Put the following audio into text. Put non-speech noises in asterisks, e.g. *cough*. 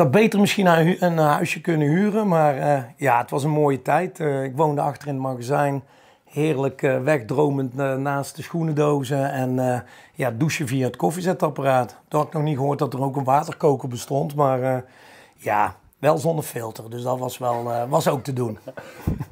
had beter misschien een, een eh, huisje kunnen huren, maar eh, ja, het was een mooie tijd. Eh, ik woonde achter in het magazijn, heerlijk eh, wegdromend naast de schoenendozen en ja, douchen via het koffiezetapparaat. Toen had ik nog niet gehoord dat er ook een waterkoker bestond, maar ja, wel zonder filter, dus dat was, wel, was ook te doen. *laughs*